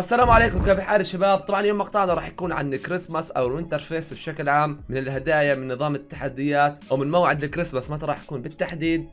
السلام عليكم كيف حال الشباب طبعا اليوم مقطعنا راح يكون عن كريسماس أو ال Winterfest بشكل عام من الهدايا من نظام التحديات أو من موعد الكريسماس متى راح يكون بالتحديد.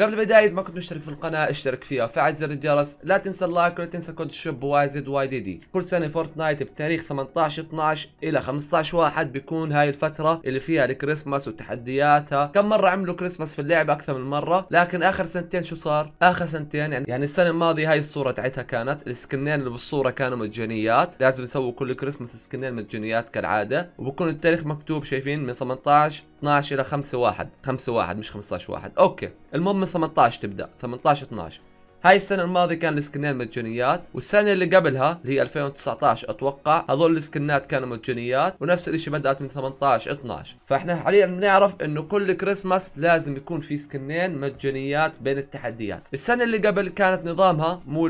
قبل البداية ما كنت مشترك في القناة اشترك فيها. وفعل زر الجرس. لا تنسى ال like ولا تنسى code ال shop Y Z Y D D. كل سنة Fortnite بتاريخ 18 12 إلى 15 واحد بيكون هاي الفترة اللي فيها الكريسماس وتحدياتها. كم مرة عملوا كريسماس في اللعبة أكثر من مرة؟ لكن آخر سنتين شو صار؟ آخر سنتين يعني, يعني السنة الماضية هاي الصورة تاعتها كانت. السكنين اللي بالصورة كانوا مجانيات. لازم يسووا كل كريسماس سكنين مجانيات كالعادة. وبكون التاريخ مكتوب شايفين من 18 12 إلى 5 1 5 1 مش 15 1 أوكي. المهم من 18 تبدأ. 18 12 هاي السنة الماضية كان السكنين مجانيات والسنة اللي قبلها اللي هي 2019 أتوقع هذول السكنات كانوا مجانيات ونفس الإشي بدأت من 18 12 فإحنا حاليا بنعرف إنه كل كريسماس لازم يكون في سكنين مجانيات بين التحديات. السنة اللي قبل كانت نظامها مو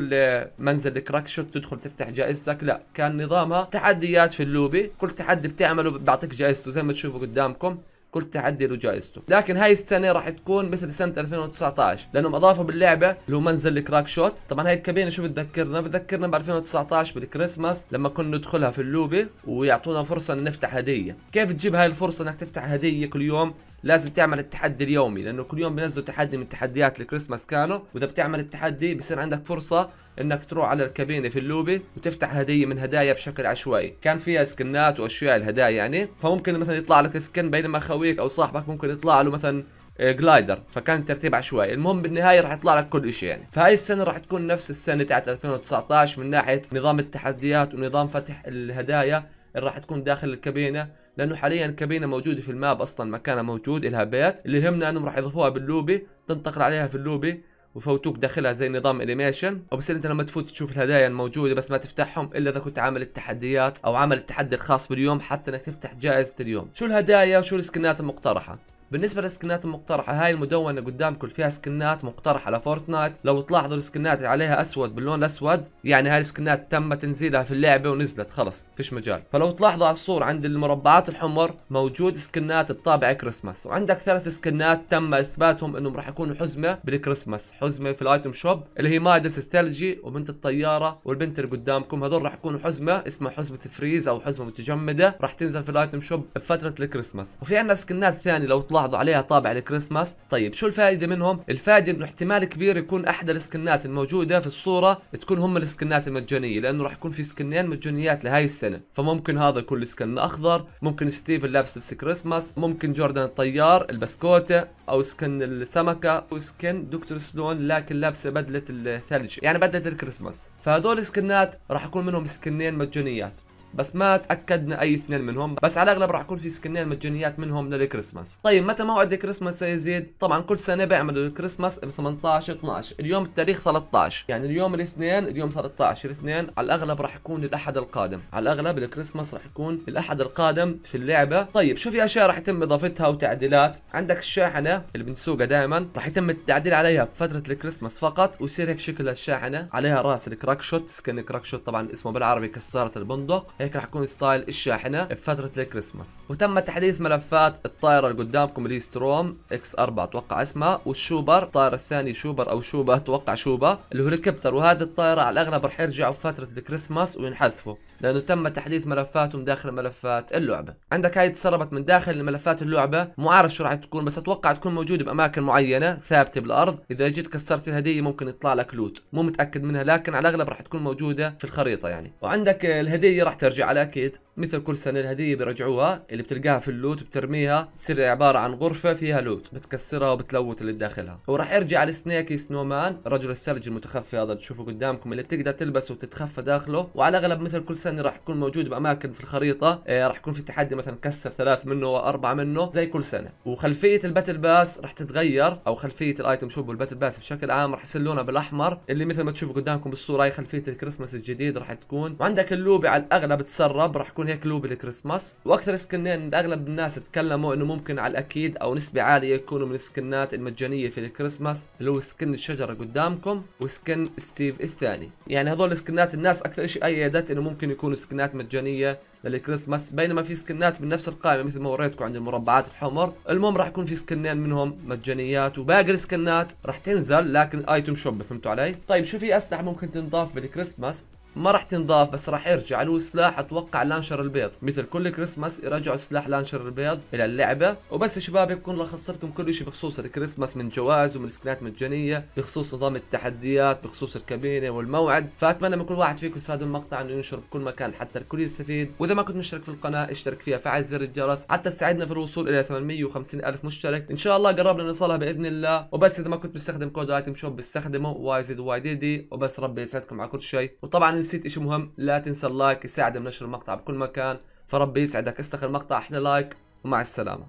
منزل Crackshot تدخل تفتح جائزتك لا. كان نظامها تحديات في اللوبي. كل تحدي بتعمله بيعطيك جائزته زي ما تشوفوا قدامكم. كل تحدي له جائزته لكن هاي السنة راح تكون مثل سنة 2019 لانهم اضافوا باللعبة اللي هو منزل ال Crackshot. طبعا هاي الكابينة شو بتذكرنا؟ بتذكرنا ب 2019 بالكريسماس لما كنا ندخلها في اللوبي ويعطونا فرصة نفتح هدية. كيف تجيب هاي الفرصة إنك تفتح هدية كل يوم؟ لازم تعمل التحدي اليومي لأنه كل يوم بينزلوا تحدي من تحديات الكريسماس كانوا وإذا بتعمل التحدي بصير عندك فرصة إنك تروح على الكابينة في اللوبي وتفتح هدية من هدايا بشكل عشوائي. كان فيها سكنات وأشياء الهدايا يعني فممكن مثلا يطلع لك skin بينما خويك أو صاحبك ممكن يطلع له مثلا glider آه، فكان ترتيب عشوائي. المهم بالنهاية راح يطلع لك كل شيء يعني. فهاي السنة راح تكون نفس السنة تاعت 2019 من ناحية نظام التحديات ونظام فتح الهدايا اللي راح تكون داخل الكابينة. لأنه حاليا الكابينه موجودة في ال map أصلا مكانها موجود لها بيت. اللي يهمنا إنهم راح يضيفوها باللوبي تنتقل عليها في اللوبي ويفوتوك داخلها زي نظام animation وبصير أنت لما تفوت تشوف الهدايا الموجودة بس ما تفتحهم إلا إذا كنت عامل التحديات أو عامل التحدي الخاص باليوم حتى إنك تفتح جائزة اليوم. شو الهدايا وشو السكنات المقترحة؟ بالنسبة للسكنات المقترحة هاي المدونة قدامكم فيها سكنات مقترحة ل Fortnite لو تلاحظوا السكنات اللي عليها أسود باللون الأسود يعني هاي السكنات تم تنزيلها في اللعبة ونزلت خلص فيش مجال. فلو تلاحظوا على الصورة عند المربعات الحمر موجود سكنات بطابع كريسماس وعندك ثلاث سكنات تم إثباتهم إنهم راح يكونوا حزمة بالكريسماس. حزمة في ال item shop اللي هي Midas الثلجي وبنت الطيارة والبنت اللي قدامكم. هذول راح يكونوا حزمة اسمها حزمة freeze أو حزمة متجمدة راح تنزل في ال item shop بفترة الكريسماس. وفي عندنا سكنات ثانية لو تلاحظوا عليها طابع الكريسماس. طيب شو الفائدة منهم؟ الفائدة إنه احتمال كبير يكون أحد السكنات الموجودة في الصورة تكون هم السكنات المجانية لأنه راح يكون في سكنين مجانيات لهاي السنة. فممكن هذا يكون ال skin الأخضر ممكن ستيف اللابس لبس كريسماس ممكن جوردن الطيار البسكوتة أو skin السمكة و skin دكتور سلون لكن لابسة بدلة الثلج يعني بدلة الكريسماس. فهذول السكنات راح يكون منهم سكنين مجانيات. بس ما تأكدنا أي اثنين منهم. بس على الأغلب راح يكون في سكنين مجانيات منهم للكريسماس. طيب متى موعد الكريسماس يزيد طبعا كل سنة بيعملوا الكريسماس ب 18 12 اليوم التاريخ 13 يعني اليوم الاثنين اليوم 13 الاثنين على الأغلب راح يكون الاحد القادم. على الأغلب الكريسماس راح يكون الاحد القادم في اللعبة. طيب شو في اشياء راح يتم إضافتها وتعديلات. عندك الشاحنة اللي بنسوقها دائما راح يتم التعديل عليها بفتره الكريسماس فقط. ويصير هيك شكل الشاحنة. عليها راس ال Crackshot skin Crackshot طبعا اسمه بالعربي كسارة البندق. هيك راح يكون style الشاحنه بفترة الكريسماس. وتم تحديث ملفات الطائره اللي قدامكم اللي Storm X 4 أتوقع اسمها وال chopper الطائره الثاني chopper أو choppa أتوقع choppa اللي هو هليكوبتر وهذه الطائره على الأغلب راح يرجعوا في فترة الكريسماس وينحذفوا. لأنه تم تحديث ملفاتهم داخل ملفات اللعبة. عندك هاي تسربت من داخل ملفات اللعبة. مو عارف شو راح تكون بس أتوقع تكون موجودة بأماكن معينة ثابتة بالأرض. إذا جيت كسرت الهدية ممكن يطلع لك لوت مو متأكد منها لكن على الأغلب راح تكون موجودة في الخريطة يعني. وعندك الهدية راح ترجع على أكيد. مثل كل سنة الهدية بيرجعوها اللي بتلقاها في اللوت بترميها تصير عبارة عن غرفة فيها لوت بتكسرها وبتلوت اللي داخلها. وراح يرجع السنيكي سنومان رجل الثلج المتخفي هذا تشوفه قدامكم اللي بتقدر تلبسه وتتخفى داخله. وعلى الأغلب مثل كل سنة راح يكون موجود بأماكن في الخريطة آه راح يكون في تحدي مثلا كسر ثلاث منه وأربعة منه زي كل سنة. وخلفية ال battle pass راح تتغير أو خلفية ال item shop وال battle pass بشكل عام راح يصير لونها بالأحمر اللي مثل ما تشوفوا قدامكم بالصورة هي خلفية الكريسماس الجديد راح تكون. وعندك اللوبي على الأغلب تسرب راح يكون هيك لوبي الكريسماس وأكثر سكنين أغلب الناس تكلموا إنه ممكن على الأكيد أو نسبة عالية يكونوا من السكنات المجانية في الكريسماس اللي هو skin الشجرة قدامكم و skin ستيف الثاني. يعني هذول السكنات الناس أكثر شيء أيدت إنه ممكن يكونوا سكنات مجانية للكريسماس بينما في سكنات من نفس القائمة مثل ما وريتكم عند المربعات الحمر. المهم راح يكون في سكنين منهم مجانيات وباقي السكنات راح تنزل لكن item shop فهمتوا علي؟ طيب شو في أسلحة ممكن تنضاف بالكريسماس؟ ما راح تنضاف بس راح يرجع. له سلاح أتوقع launcher البيض. مثل كل كريسماس يرجعوا سلاح launcher البيض إلى اللعبة. وبس يا شباب يكون لخصت لكم كل شيء بخصوص الكريسماس من جوائز ومن سكنات مجانية بخصوص نظام التحديات بخصوص الكابينة والموعد. فأتمنى من كل واحد فيكم يساعد المقطع إنه ينشر بكل مكان حتى الكل يستفيد. وإذا ما كنت مشترك في القناة اشترك فيها فعل زر الجرس حتى تساعدنا في الوصول إلى 850 ألف مشترك. إن شاء الله قربنا نوصلها بإذن الله. وبس إذا ما كنت بستخدم code item shop بستخدمه Y Z Y D D وبس ربي يسعدكم على كل شيء. وطبعا نسيت شيء مهم لا تنسى اللايك يساعد بنشر المقطع بكل مكان. فربي يسعدك استخدم المقطع إحنا لايك ومع السلامة.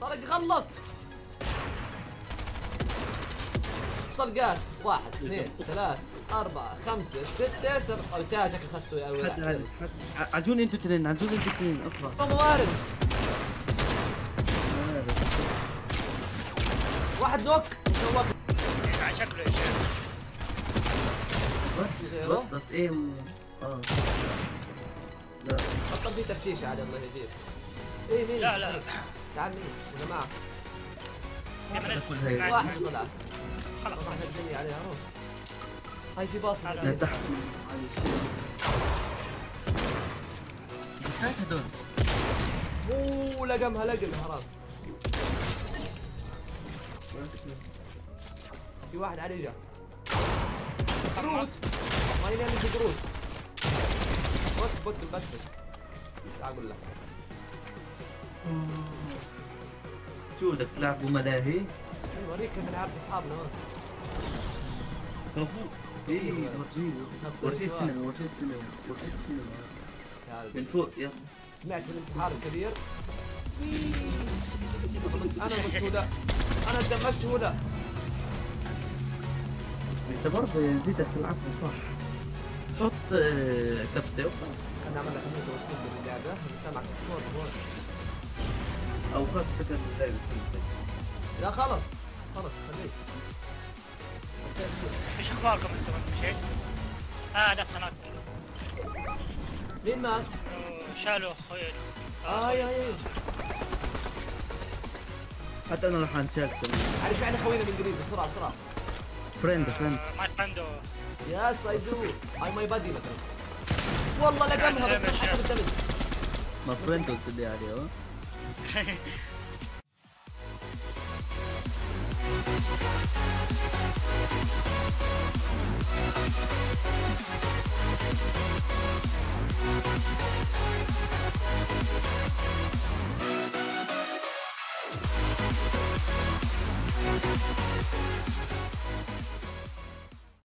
طارق خلص. طلقات واحد اثنين ثلاث أربعة خمسة ستة سبعة. أو تاجك أخذته يا ولد؟ عجون أنتوا اثنين عجون أنتوا اثنين اطلع موارد واحد نوك شكله يا شيخ. بس بس إيه آه لا في تفتيش علي الله يهديك إيه مين لا لا تعال مين يا جماعة واحد طلع خلاص الدنيا عليها روح هاي في باص لا تحت هاي هدول اوه لقمها لقم حرام في واحد عليه جا. كروت ما ينام في كروت بوت بوت بس. تعال أقول لك شو بدك تلعبوا ملاهي؟ نوريك كيف نلعب اصحابنا هون إيه ورجيه ورجيه السينما ورجيه السينما ورجيه السينما من فوق يلا. سمعت في الانتحار الكبير؟ أنا مشهودة أنا دمجت هدى أنت برضه يزيدك تلعبها صح حط آه، أنا أعمل لك توصيل سامعك الصوت هون أو خلاص فكرة اللعبة. لا خلص خلص خليك. إيش أخباركم أنتم مشيت؟ آه ناس هناك مين مات؟ شالوا أخوي. آه هاي هاي حتى أنا راح انشال كمان عارف شو يعني خوينا الإنجليزي. بسرعة. بسرعة فريند فريند ماي فريندو يس اي دو هاي ماي بادي مثلا والله لقمها بس حسب الدمج ما فريند قلت لي عليه ها